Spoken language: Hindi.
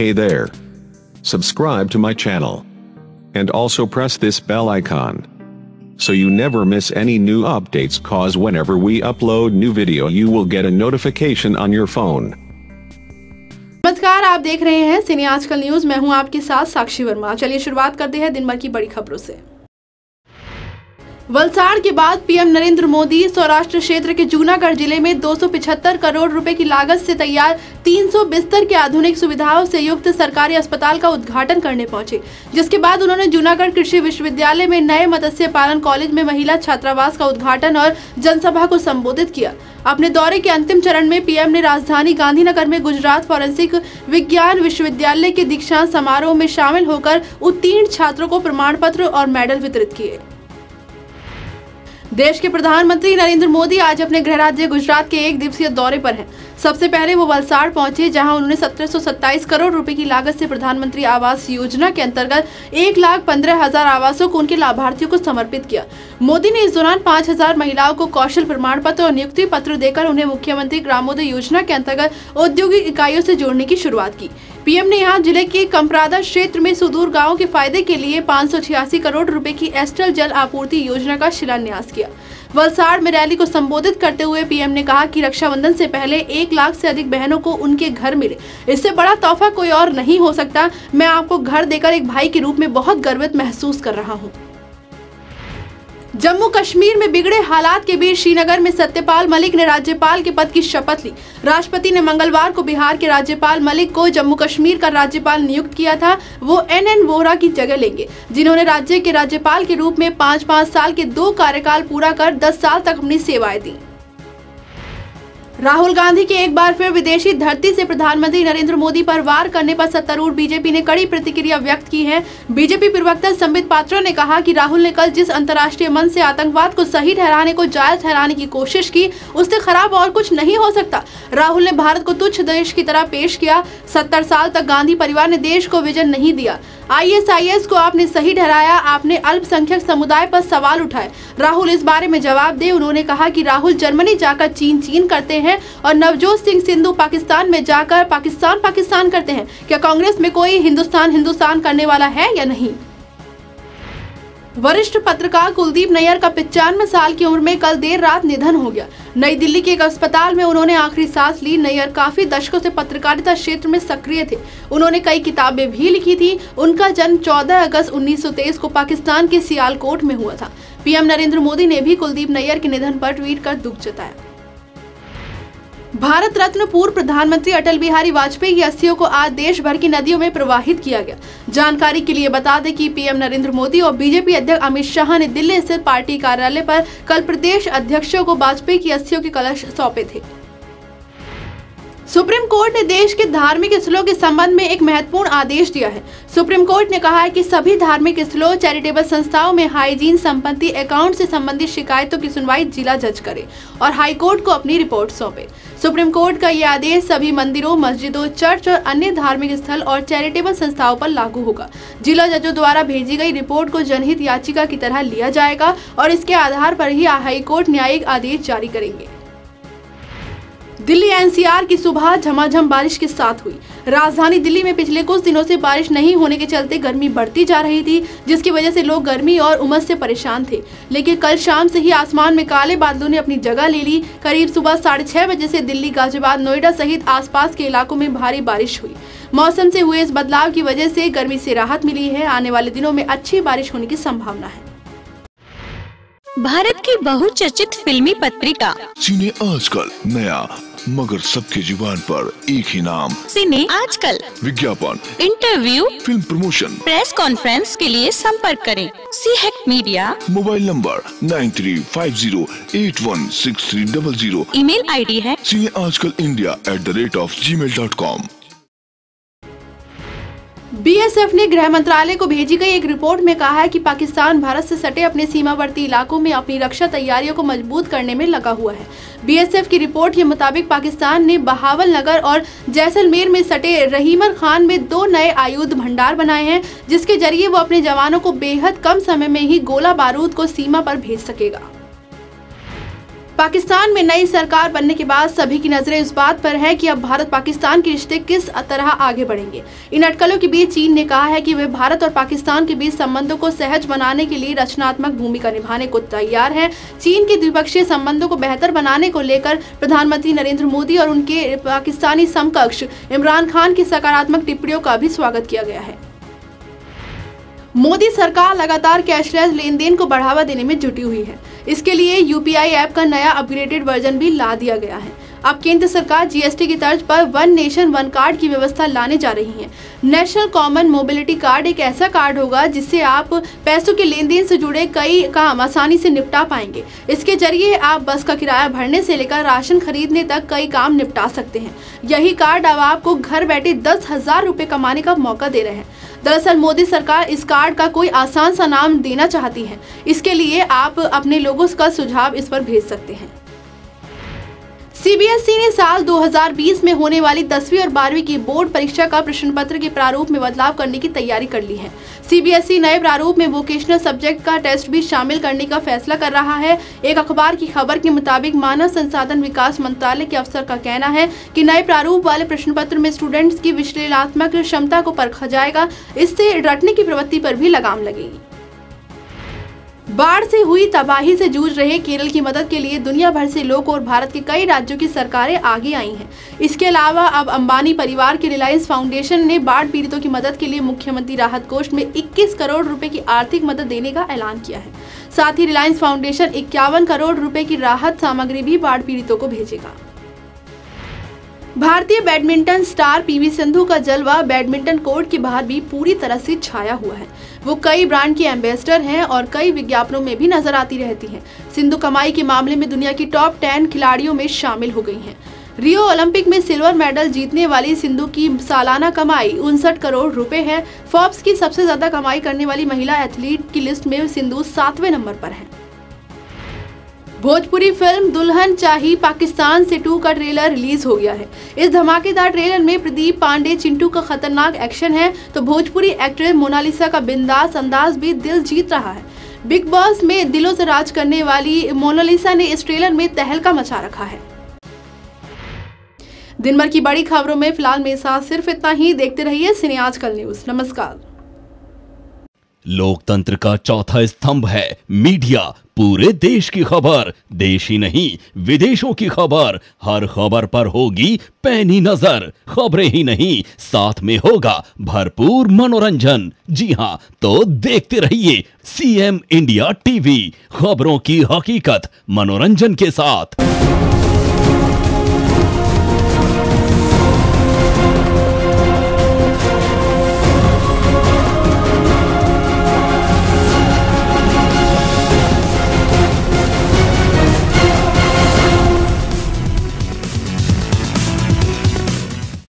Hey there. Subscribe to my channel. And also press this bell icon. So you never miss any new updates cause whenever we upload new video you will get a notification on your phone. नमस्कार आप देख रहे हैं सिने आजकल न्यूज मैं हूं आपके साथ साक्षी वर्मा चलिए शुरुआत करते हैं दिन भर की बड़ी खबरों से वलसाड़ के बाद पीएम नरेंद्र मोदी सौराष्ट्र क्षेत्र के जूनागढ़ ज़िले में 275 करोड़ रुपए की लागत से तैयार 300 बिस्तर के आधुनिक सुविधाओं से युक्त सरकारी अस्पताल का उद्घाटन करने पहुँचे, जिसके बाद उन्होंने जूनागढ़ कृषि विश्वविद्यालय में नए मत्स्य पालन कॉलेज में महिला छात्रावास का उद्घाटन और जनसभा को संबोधित किया। अपने दौरे के अंतिम चरण में पीएम ने राजधानी गांधीनगर में गुजरात फॉरेंसिक विज्ञान विश्वविद्यालय के दीक्षांत समारोह में शामिल होकर उत्तीर्ण छात्रों को प्रमाण पत्र और मेडल वितरित किए। देश के प्रधानमंत्री नरेंद्र मोदी आज अपने गृह राज्य गुजरात के एक दिवसीय दौरे पर हैं। सबसे पहले वो वलसाड़ पहुँचे, जहाँ उन्होंने सत्रह सौ सत्ताईस करोड़ रुपए की लागत से प्रधानमंत्री आवास योजना के अंतर्गत एक लाख पंद्रह हज़ार आवासों को उनके लाभार्थियों को समर्पित किया मोदी ने इस दौरान पाँच हज़ार महिलाओं को कौशल प्रमाण पत्र और नियुक्ति पत्र देकर उन्हें मुख्यमंत्री ग्रामोदय योजना के अंतर्गत औद्योगिक इकाइयों से जोड़ने की शुरुआत की पीएम ने यहाँ ज़िले के कंपरादा क्षेत्र में सुदूर गाँव के फ़ायदे के लिए पाँच सौ छियासी करोड़ रुपए की एस्टल जल आपूर्ति योजना का शिलान्यास किया। वलसाड़ में रैली को संबोधित करते हुए पीएम ने कहा कि रक्षाबंधन से पहले एक लाख से अधिक बहनों को उनके घर मिले। इससे बड़ा तोहफा कोई और नहीं हो सकता। मैं आपको घर देकर एक भाई के रूप में बहुत गर्वित महसूस कर रहा हूँ। जम्मू कश्मीर में बिगड़े हालात के बीच श्रीनगर में सत्यपाल मलिक ने राज्यपाल के पद की शपथ ली। राष्ट्रपति ने मंगलवार को बिहार के राज्यपाल मलिक को जम्मू कश्मीर का राज्यपाल नियुक्त किया था। वो एन एन वोहरा की जगह लेंगे, जिन्होंने राज्य के राज्यपाल के रूप में पाँच पाँच साल के दो कार्यकाल पूरा कर दस साल तक अपनी सेवाएँ दी। राहुल गांधी के एक बार फिर विदेशी धरती से प्रधानमंत्री नरेंद्र मोदी पर वार करने पर सत्तारूढ़ बीजेपी ने कड़ी प्रतिक्रिया व्यक्त की है। बीजेपी प्रवक्ता संबित पात्रा ने कहा कि राहुल ने कल जिस अंतर्राष्ट्रीय मंच से आतंकवाद को सही ठहराने को जायज़ ठहराने की कोशिश की, उससे खराब और कुछ नहीं हो सकता। राहुल ने भारत को तुच्छ देश की तरह पेश किया। सत्तर साल तक गांधी परिवार ने देश को विजन नहीं दिया। आईएसआईएस को आपने सही ठहराया, आपने अल्पसंख्यक समुदाय पर सवाल उठाए। राहुल इस बारे में जवाब दे, उन्होंने कहा कि राहुल जर्मनी जाकर चीन चीन करते हैं। और नवजोत सिंह सिंधु पाकिस्तान में जाकर पाकिस्तान पाकिस्तान करते हैं। क्या कांग्रेस में कोई हिंदुस्तान हिंदुस्तान करने वाला है या नहीं? वरिष्ठ पत्रकार कुलदीप नैयर का पिचानवे साल की उम्र में कल देर रात निधन हो गया। नई दिल्ली के एक अस्पताल में उन्होंने आखिरी सांस ली। नैयर काफ़ी दशकों से पत्रकारिता क्षेत्र में सक्रिय थे। उन्होंने कई किताबें भी लिखी थी। उनका जन्म 14 अगस्त 1923 को पाकिस्तान के सियालकोट में हुआ था। पीएम नरेंद्र मोदी ने भी कुलदीप नैयर के निधन पर ट्वीट कर दुख जताया। भारत रत्न पूर्व प्रधानमंत्री अटल बिहारी वाजपेयी की अस्थियों को आज देश भर की नदियों में प्रवाहित किया गया। जानकारी के लिए बता दें कि पीएम नरेंद्र मोदी और बीजेपी अध्यक्ष अमित शाह ने दिल्ली स्थित पार्टी कार्यालय पर कल प्रदेश अध्यक्षों को वाजपेयी की अस्थियों के कलश सौंपे थे। सुप्रीम कोर्ट ने देश के धार्मिक स्थलों के संबंध में एक महत्वपूर्ण आदेश दिया है। सुप्रीम कोर्ट ने कहा है कि सभी धार्मिक स्थलों, चैरिटेबल संस्थाओं में हाइजीन संपत्ति अकाउंट से संबंधित शिकायतों की सुनवाई जिला जज करे और हाई कोर्ट को अपनी रिपोर्ट सौंपे। सुप्रीम कोर्ट का यह आदेश सभी मंदिरों, मस्जिदों, चर्च और अन्य धार्मिक स्थल और चैरिटेबल संस्थाओं पर लागू होगा। जिला जजों द्वारा भेजी गई रिपोर्ट को जनहित याचिका की तरह लिया जाएगा और इसके आधार पर ही हाईकोर्ट न्यायिक आदेश जारी करेंगे। दिल्ली एनसीआर की सुबह झमाझम बारिश के साथ हुई। राजधानी दिल्ली में पिछले कुछ दिनों से बारिश नहीं होने के चलते गर्मी बढ़ती जा रही थी जिसकी वजह से लोग गर्मी और उमस से परेशान थे। लेकिन कल शाम से ही आसमान में काले बादलों ने अपनी जगह ले ली। करीब सुबह साढ़े छह बजे से दिल्ली गाजियाबाद नोएडा सहित आसपास के इलाकों में भारी बारिश हुई। मौसम से हुए इस बदलाव की वजह से गर्मी से राहत मिली है। आने वाले दिनों में अच्छी बारिश होने की संभावना है। भारत की बहुचर्चित फिल्मी पत्रिका। सीने आजकल नया मगर सबके ज़ुबान पर एक ही नाम। सिने आजकल। विज्ञापन। Interview. Film promotion. Press conference के लिए संपर्क करें। सी हेक media. Mobile number nine three five zero eight one six three double zero. E email ID है। C Aajkal India at the rate of Gmail dot com. BSF ने गृह मंत्रालय को भेजी गई एक रिपोर्ट में कहा है कि पाकिस्तान भारत से सटे अपने सीमावर्ती इलाकों में अपनी रक्षा तैयारियों को मज़बूत करने में लगा हुआ है। बीएसएफ की रिपोर्ट के मुताबिक पाकिस्तान ने बहावल नगर और जैसलमेर में सटे रहीमर खान में दो नए आयुध भंडार बनाए हैं, जिसके ज़रिए वो अपने जवानों को बेहद कम समय में ही गोला बारूद को सीमा पर भेज सकेगा। पाकिस्तान में नई सरकार बनने के बाद सभी की नज़रें इस बात पर है कि अब भारत पाकिस्तान के रिश्ते किस तरह आगे बढ़ेंगे। इन अटकलों के बीच चीन ने कहा है कि वे भारत और पाकिस्तान के बीच संबंधों को सहज बनाने के लिए रचनात्मक भूमिका निभाने को तैयार है। चीन के द्विपक्षीय संबंधों को बेहतर बनाने को लेकर प्रधानमंत्री नरेंद्र मोदी और उनके पाकिस्तानी समकक्ष इमरान खान की सकारात्मक टिप्पणियों का भी स्वागत किया गया है। मोदी सरकार लगातार कैशलेस लेन देन को बढ़ावा देने में जुटी हुई है। इसके लिए यूपीआई ऐप का नया अपग्रेडेड वर्जन भी ला दिया गया है। अब केंद्र सरकार जीएसटी की तर्ज पर वन नेशन, वन कार्ड की व्यवस्था लाने जा रही है। नेशनल कॉमन मोबिलिटी कार्ड एक ऐसा कार्ड होगा जिससे आप पैसों के लेन देन से जुड़े कई काम आसानी से निपटा पाएँगे। इसके ज़रिए आप बस का किराया भरने से लेकर राशन खरीदने तक कई काम निपटा सकते हैं। यही कार्ड अब आपको घर बैठे दस हज़ार कमाने का मौका दे रहे हैं। दरअसल मोदी सरकार इस कार्ड का कोई आसान सा नाम देना चाहती है। इसके लिए आप अपने लोगों का सुझाव इस पर भेज सकते हैं। सीबीएसई ने साल 2020 में होने वाली दसवीं और बारहवीं की बोर्ड परीक्षा का प्रश्न पत्र के प्रारूप में बदलाव करने की तैयारी कर ली है। सीबीएसई नए प्रारूप में वोकेशनल सब्जेक्ट का टेस्ट भी शामिल करने का फैसला कर रहा है। एक अखबार की खबर के मुताबिक मानव संसाधन विकास मंत्रालय के अफसर का कहना है कि नए प्रारूप वाले प्रश्न पत्र में स्टूडेंट्स की विश्लेषणात्मक क्षमता को परखा जाएगा। इससे रटने की प्रवृत्ति पर भी लगाम लगेगी। बाढ़ से हुई तबाही से जूझ रहे केरल की मदद के लिए दुनिया भर से लोग और भारत के कई राज्यों की सरकारें आगे आई हैं। इसके अलावा अब अंबानी परिवार के रिलायंस फाउंडेशन ने बाढ़ पीड़ितों की मदद के लिए मुख्यमंत्री राहत कोष में 21 करोड़ रुपए की आर्थिक मदद देने का ऐलान किया है। साथ ही रिलायंस फाउंडेशन इक्यावन करोड़ रुपए की राहत सामग्री भी बाढ़ पीड़ितों को भेजेगा। भारतीय बैडमिंटन स्टार पीवी सिंधु का जलवा बैडमिंटन कोर्ट के बाहर भी पूरी तरह से छाया हुआ है। वो कई ब्रांड की एम्बेसडर हैं और कई विज्ञापनों में भी नज़र आती रहती हैं। सिंधु कमाई के मामले में दुनिया की टॉप टेन खिलाड़ियों में शामिल हो गई हैं। रियो ओलंपिक में सिल्वर मेडल जीतने वाली सिंधु की सालाना कमाई उनसठ करोड़ रुपए है। फॉर्ब्स की सबसे ज़्यादा कमाई करने वाली महिला एथलीट की लिस्ट में सिंधु सातवें नंबर पर है। भोजपुरी फ़िल्म दुल्हन चाही पाकिस्तान से टू का ट्रेलर रिलीज़ हो गया है। इस धमाकेदार ट्रेलर में प्रदीप पांडे, चिंटू का खतरनाक एक्शन है तो भोजपुरी एक्ट्रेस मोनालिसा का बिंदास अंदाज भी दिल जीत रहा है। बिग बॉस में दिलों से राज करने वाली मोनालिसा ने इस ट्रेलर में तहलका मचा रखा है। दिन भर की बड़ी खबरों में फ़िलहाल मेरे साथ सिर्फ़ इतना ही। देखते रहिए सिने आजकल न्यूज़। नमस्कार। लोकतंत्र का चौथा स्तंभ है मीडिया, पूरे देश की खबर, देश ही नहीं, विदेशों की खबर। हर खबर पर होगी पैनी नज़र, खबरें ही नहीं, साथ में होगा भरपूर मनोरंजन। जी हाँ तो देखते रहिए सीएम इंडिया टीवी खबरों की हकीकत, मनोरंजन के साथ।